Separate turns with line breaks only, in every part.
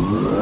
romantic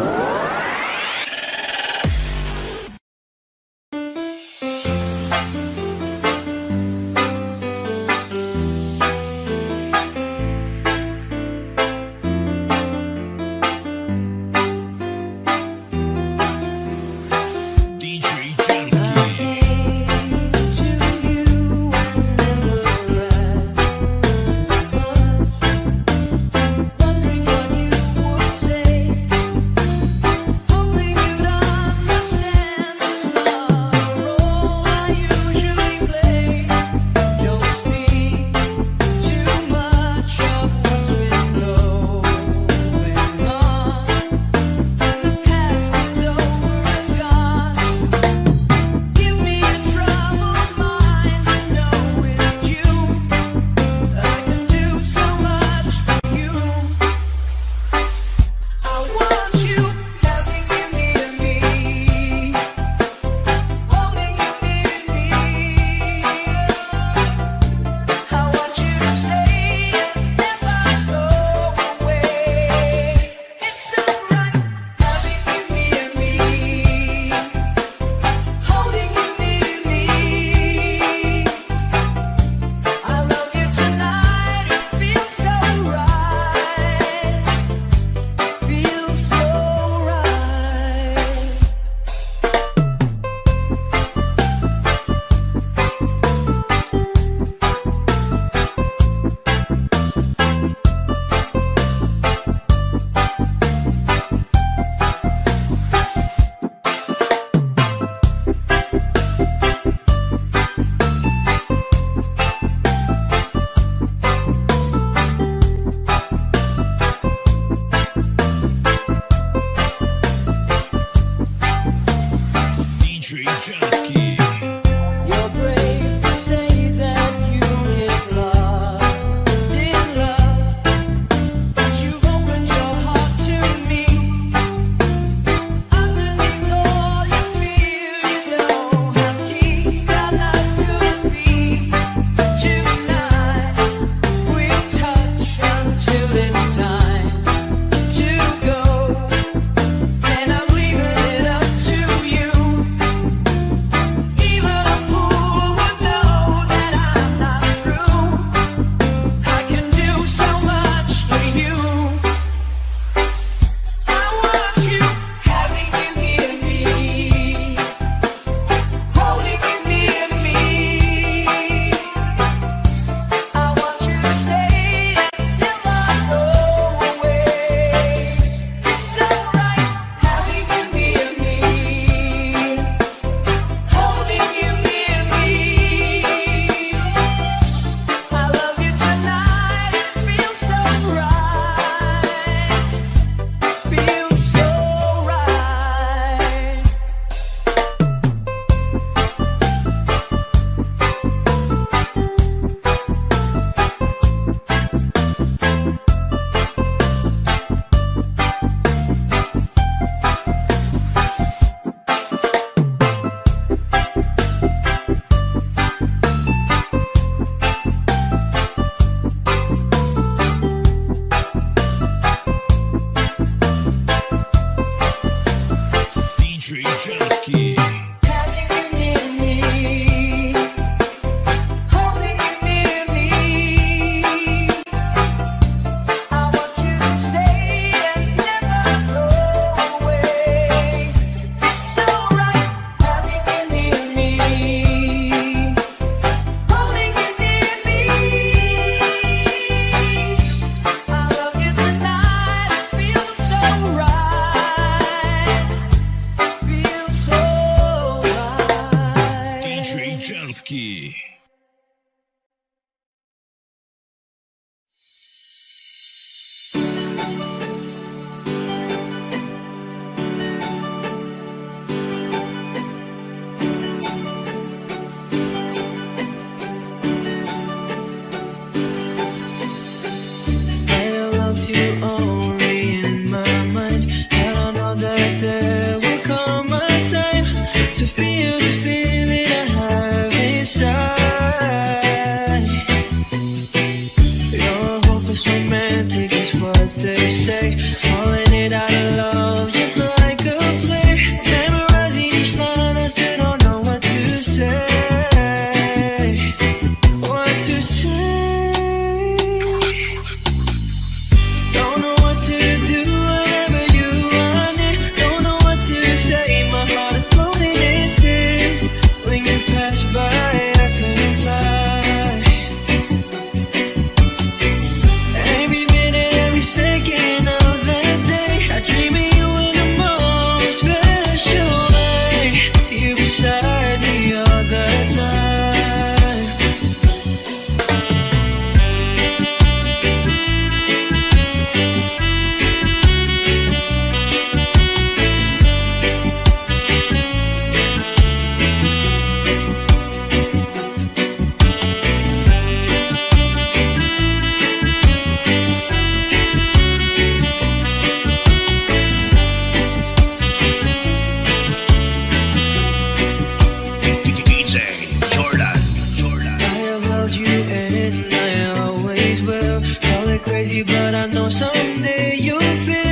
I know someday you'll feel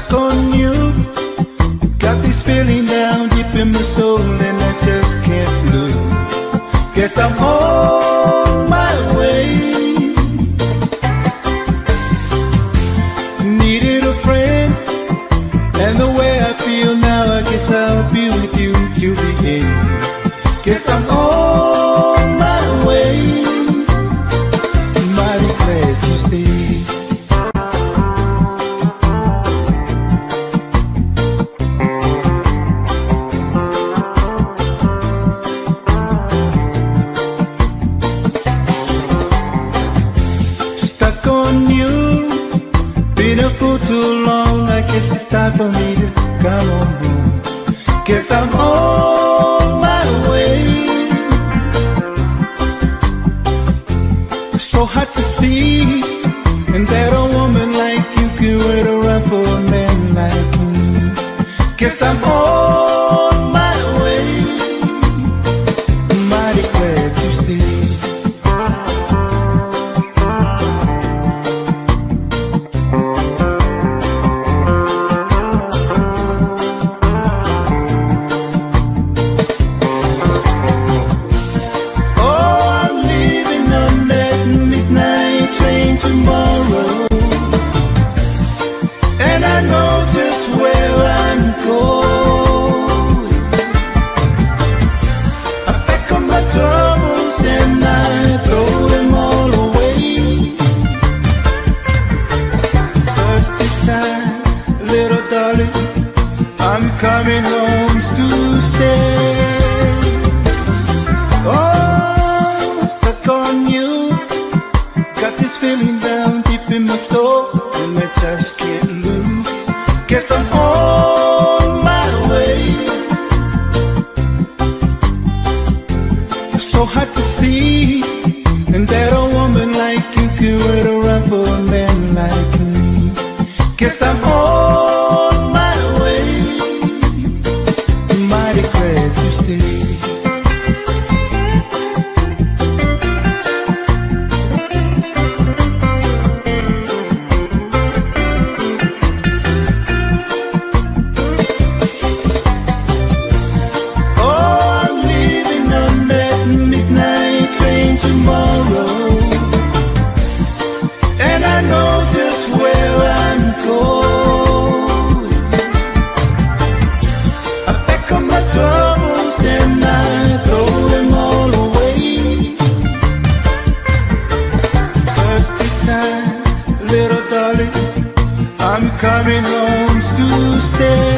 stuck on coming home to stay.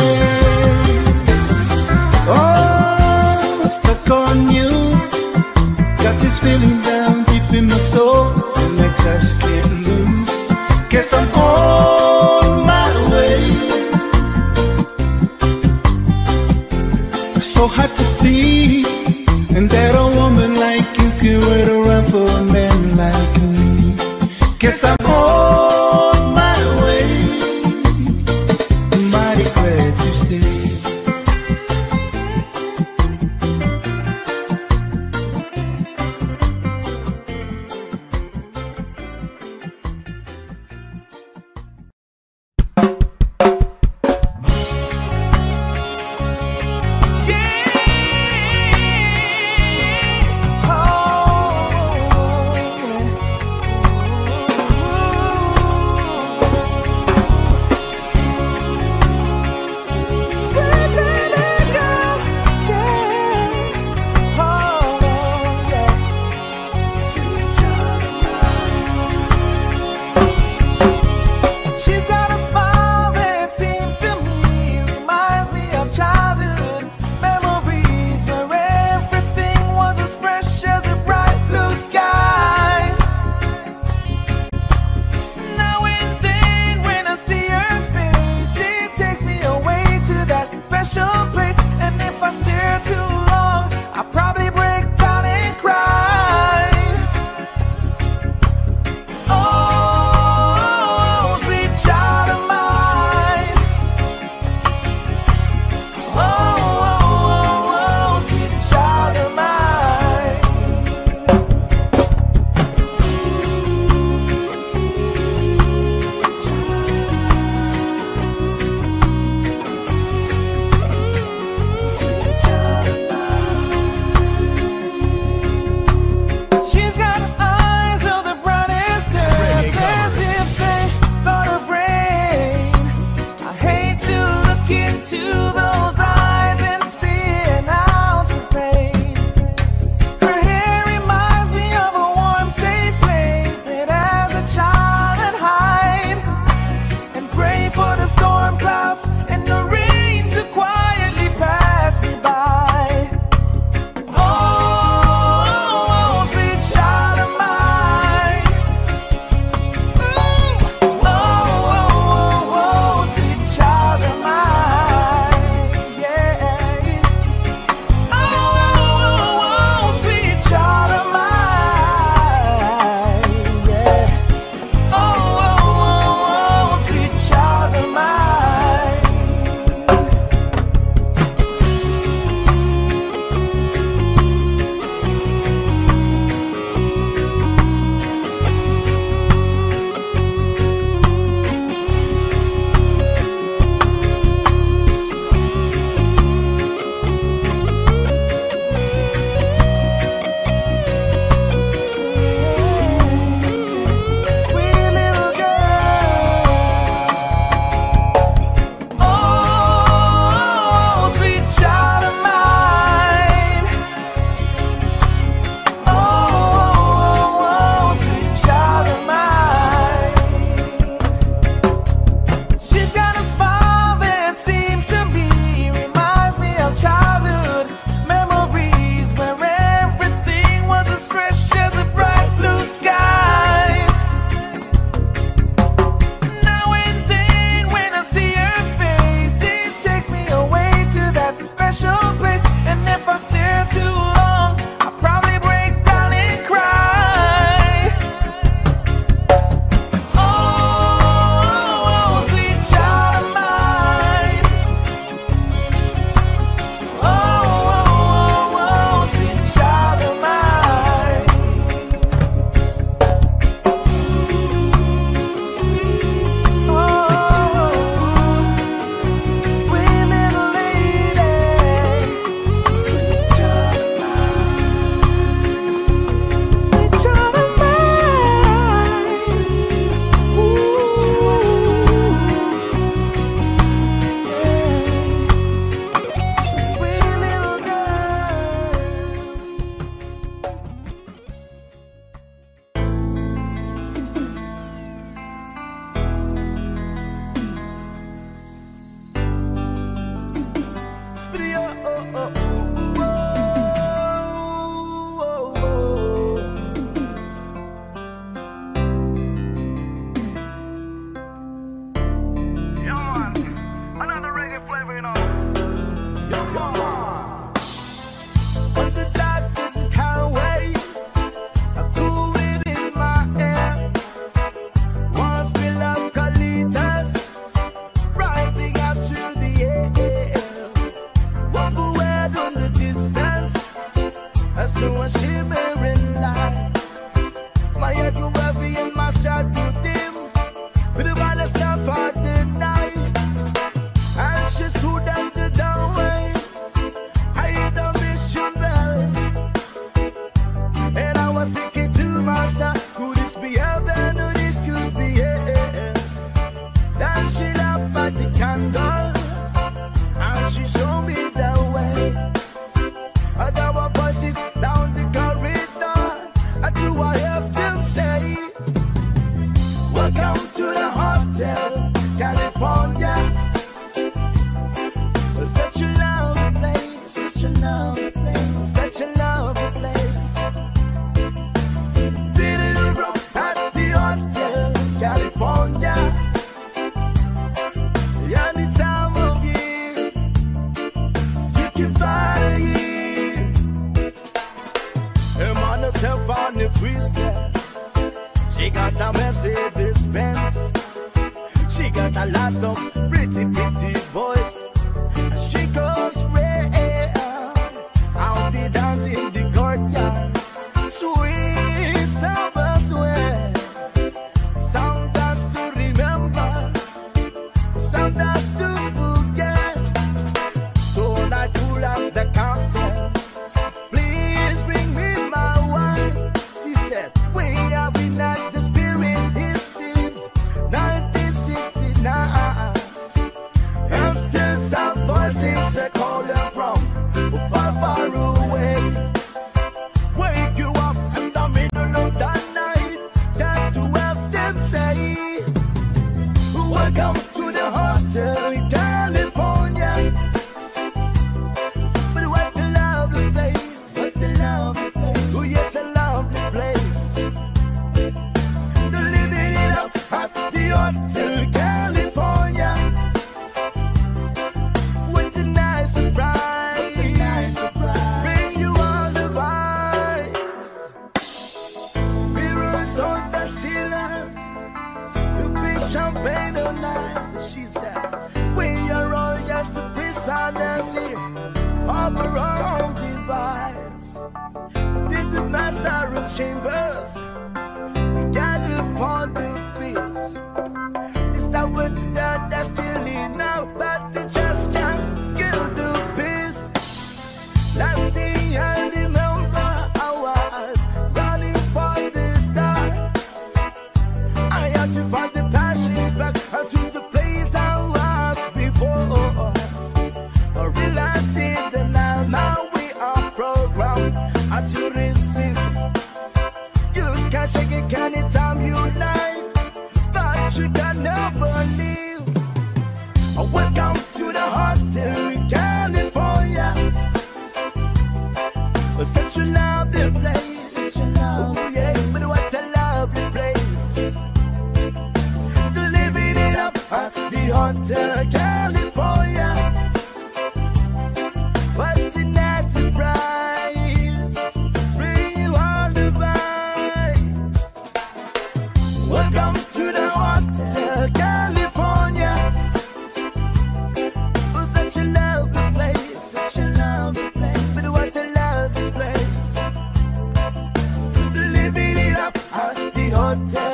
At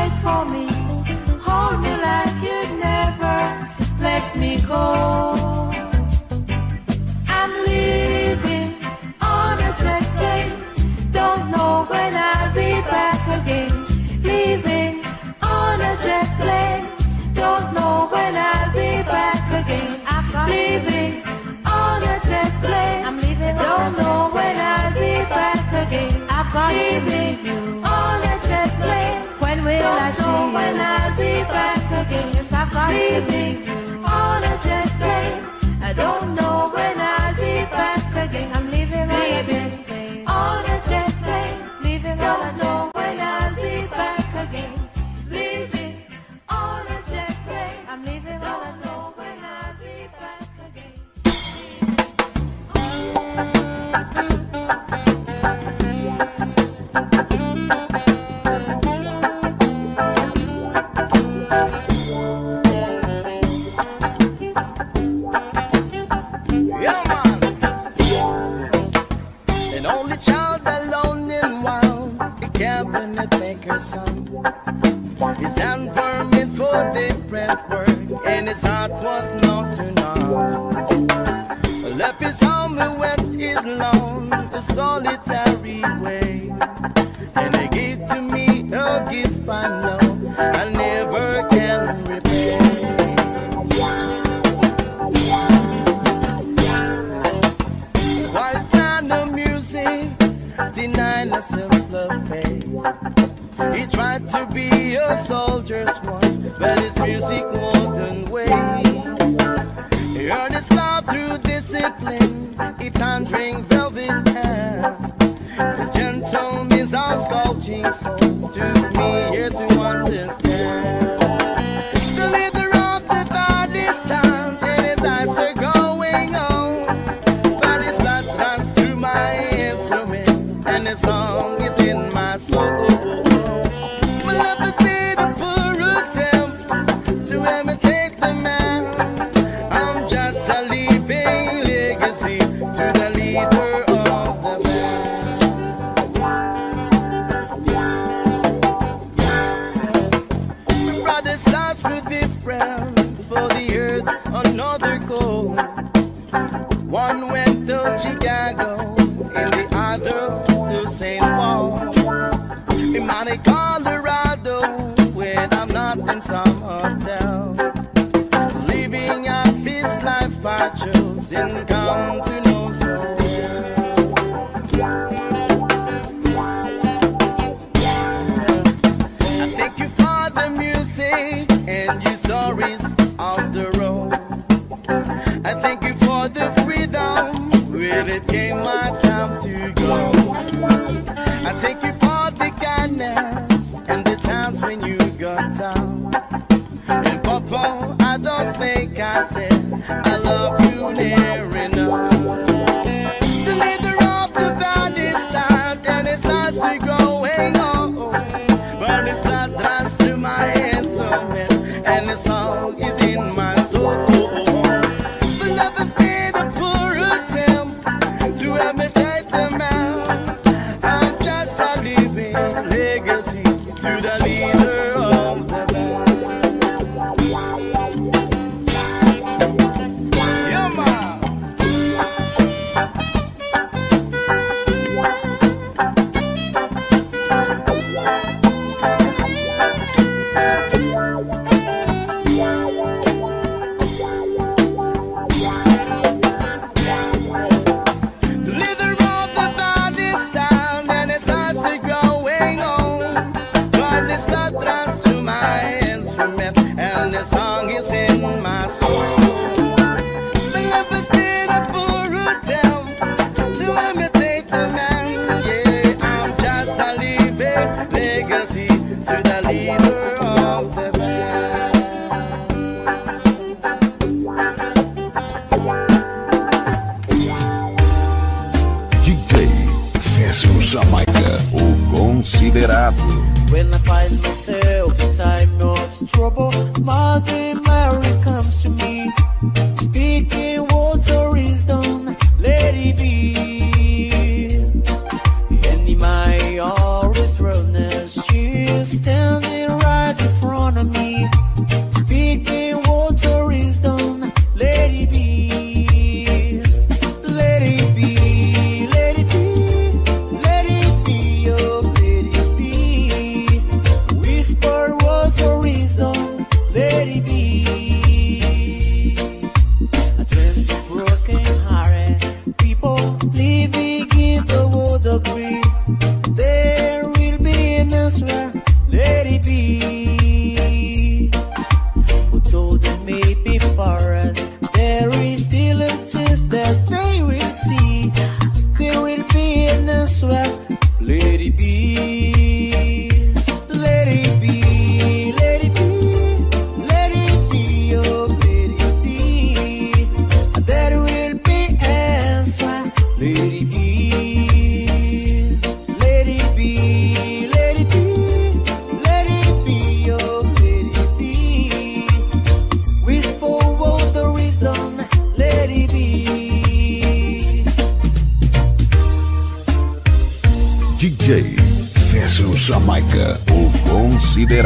always for
me.
Hold me like you'd never let me go. I'm leaving on a jet plane. Don't know when I'll be back again. Leaving on a jet plane. Don't know when I'll be back again. Leaving on a jet plane. I'm leaving. Don't know when I'll be back again. I've got leaving. Breathing on a jet plane. I
don't know.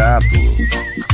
mercado.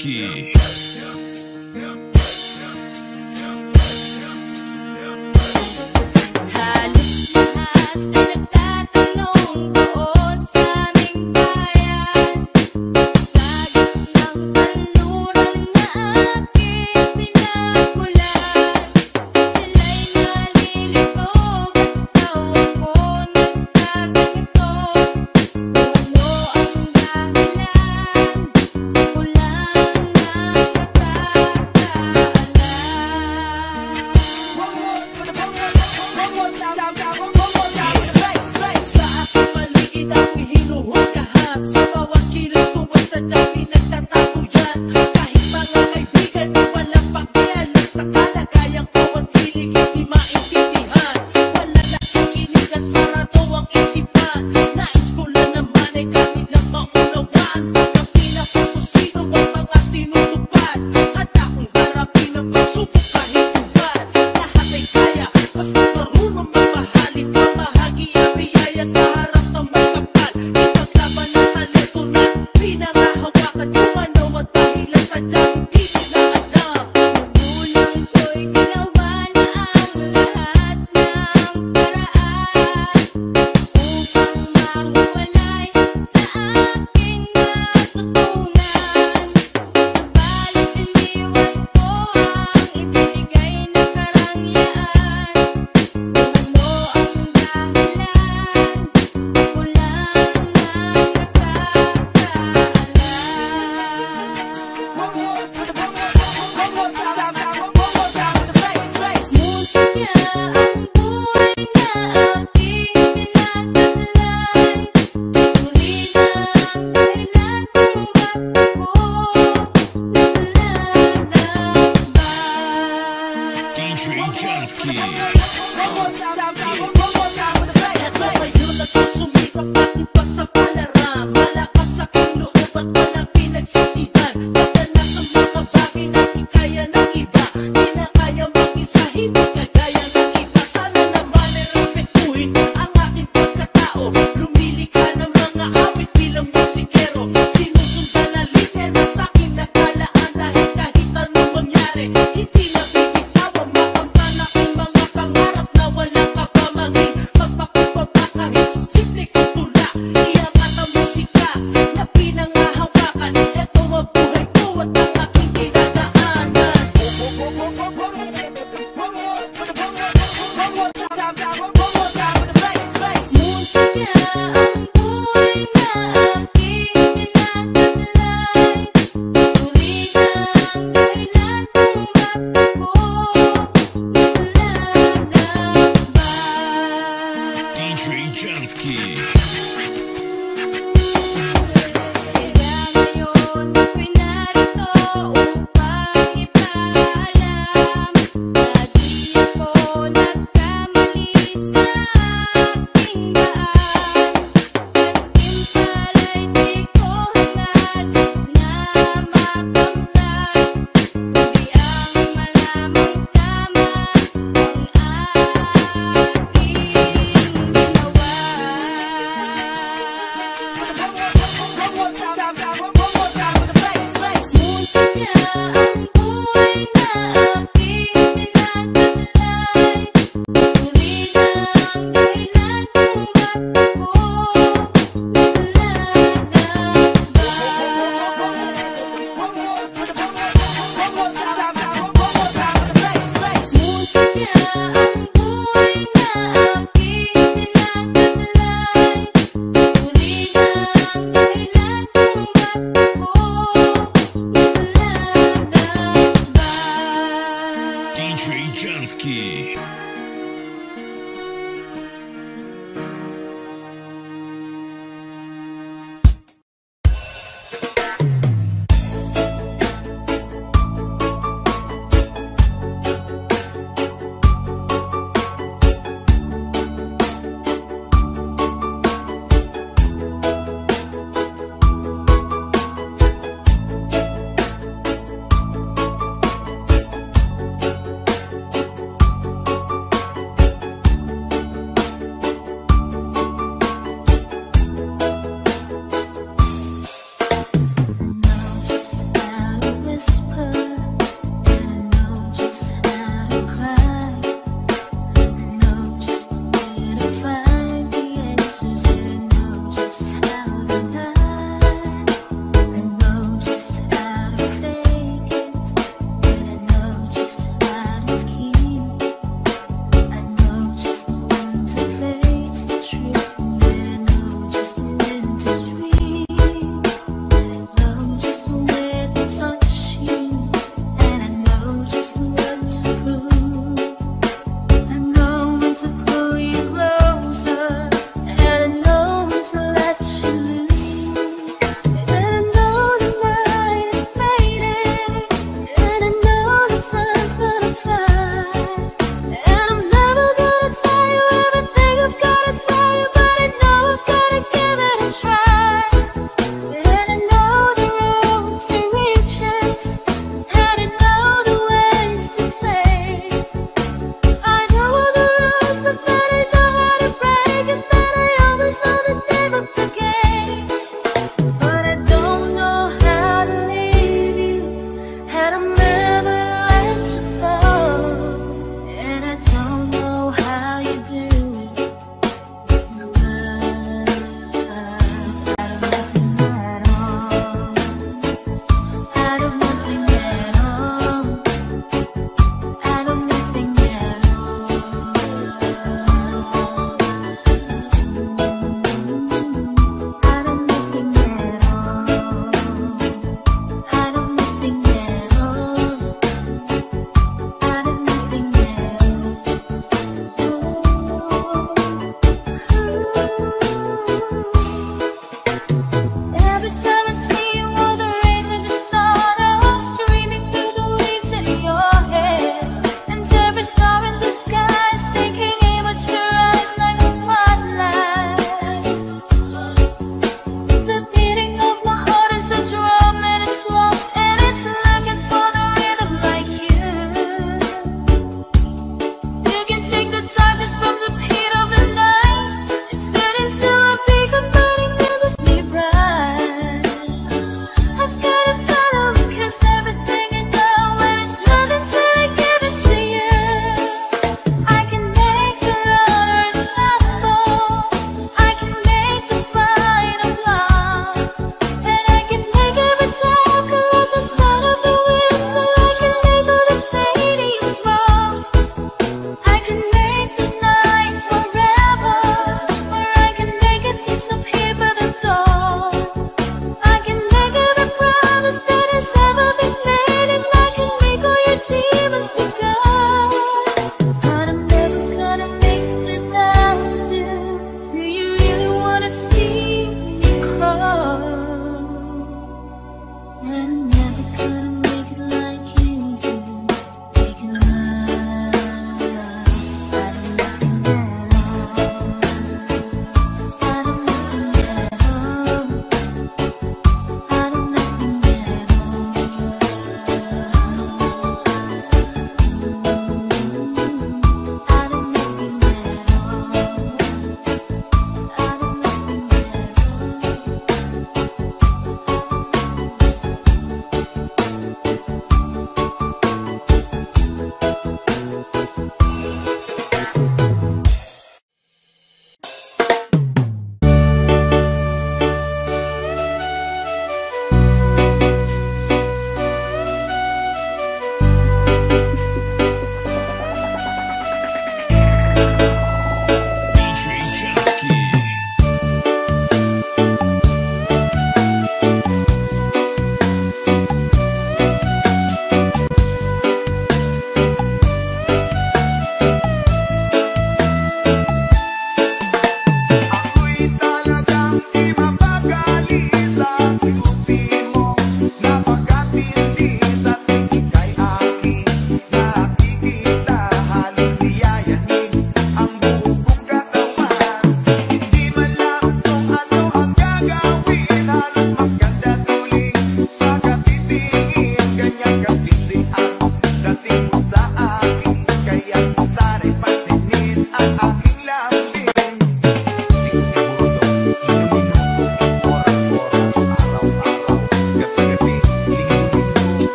que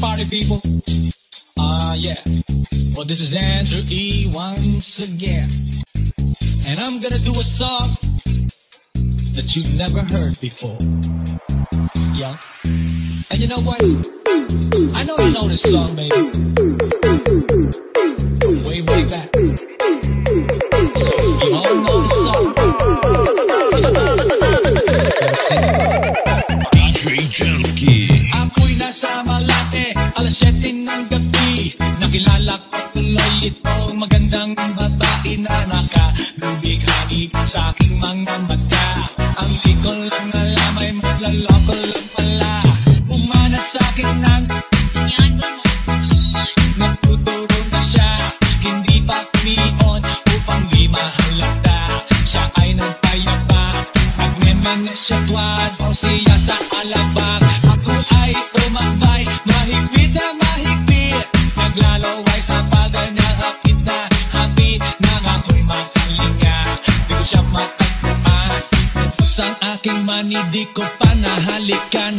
party people. Ah, uh, yeah. Well, this is Andrew E. once again. And I'm gonna do a song that you've never heard before. naman hindi ko panahalikan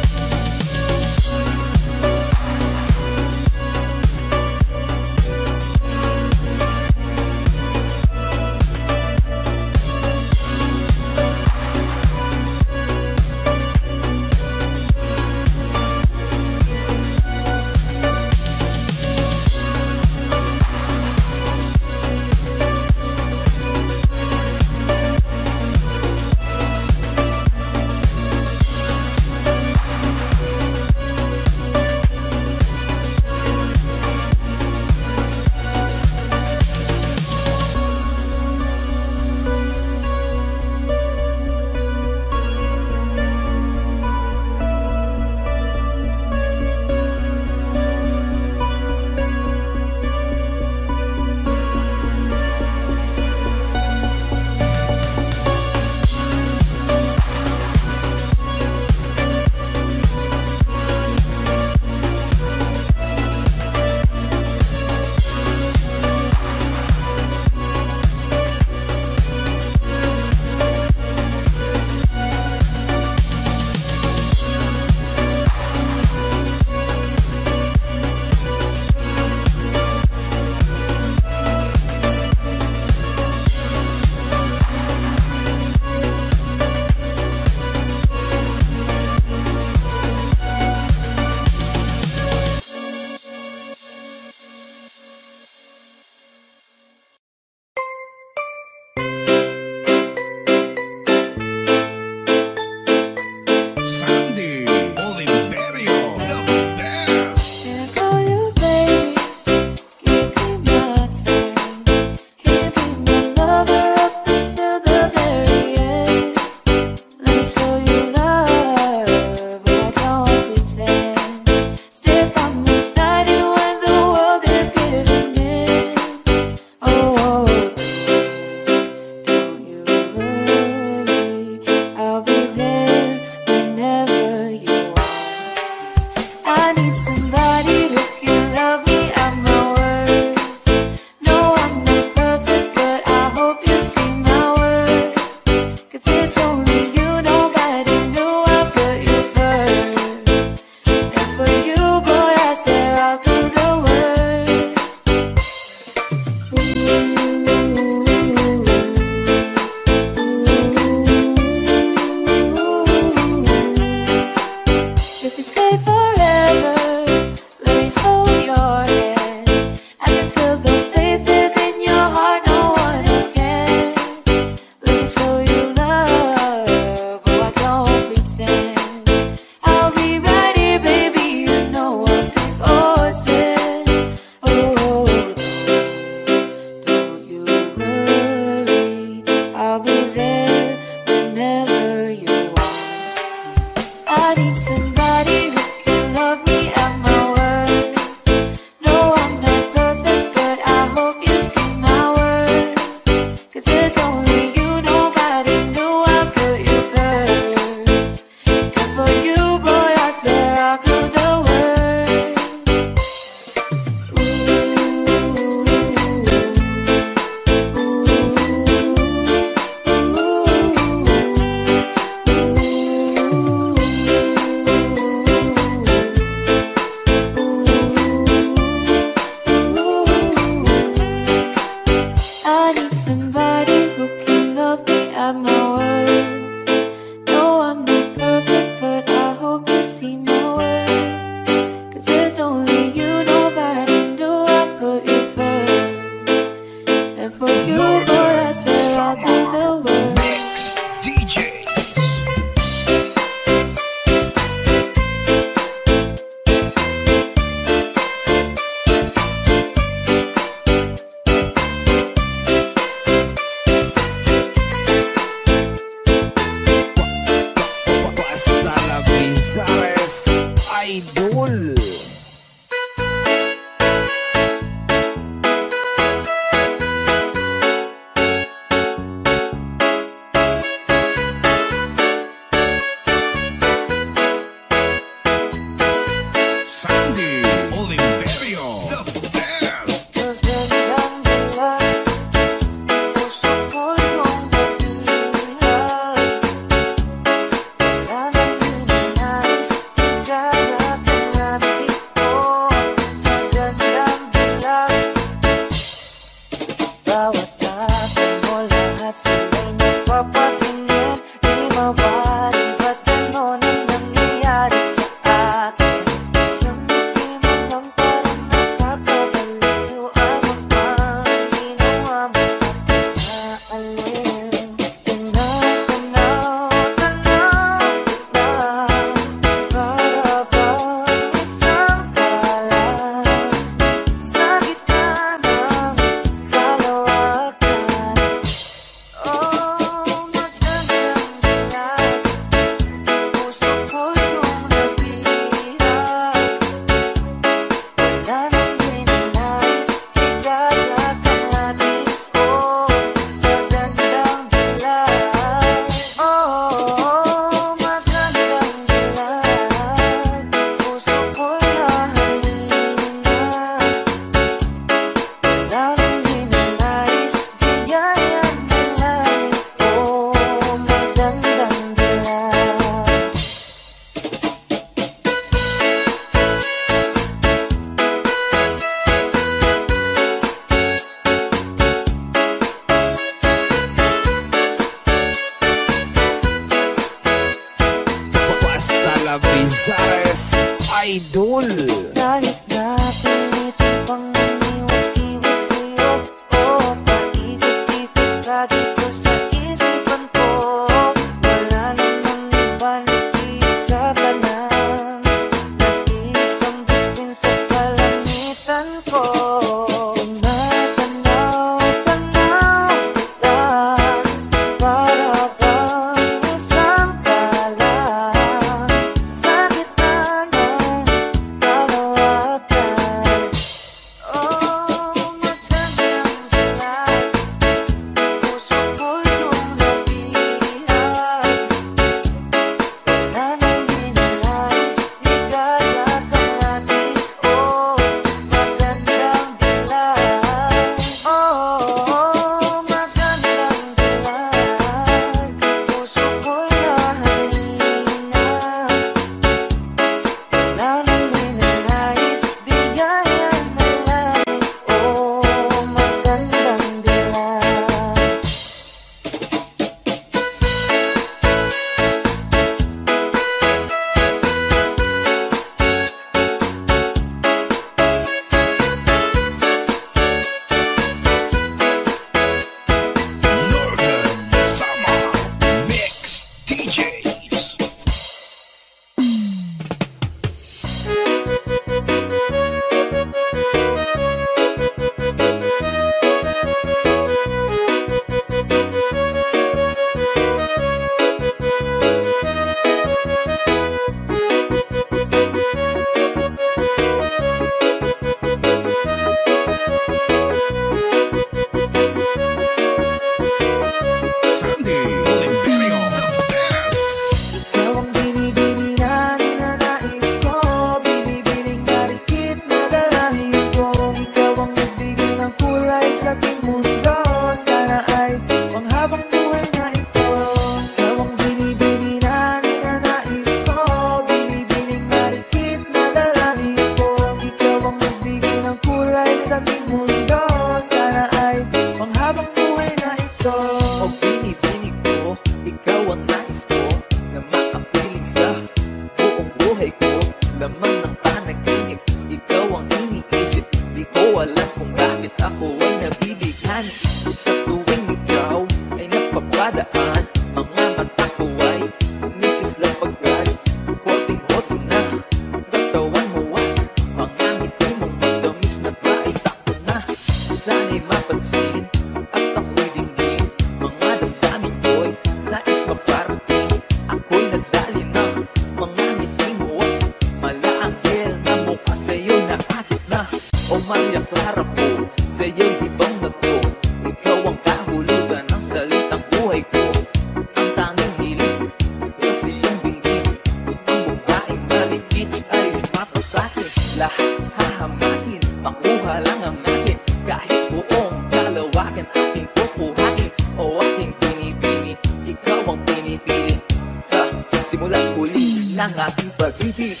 lang ang akin
Kahit
buong kalawakan aking kukuhain O aking pinipili, ikaw ang pinipili. Sa simulang huli ng ating pag-ibig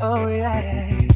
Oh yeah.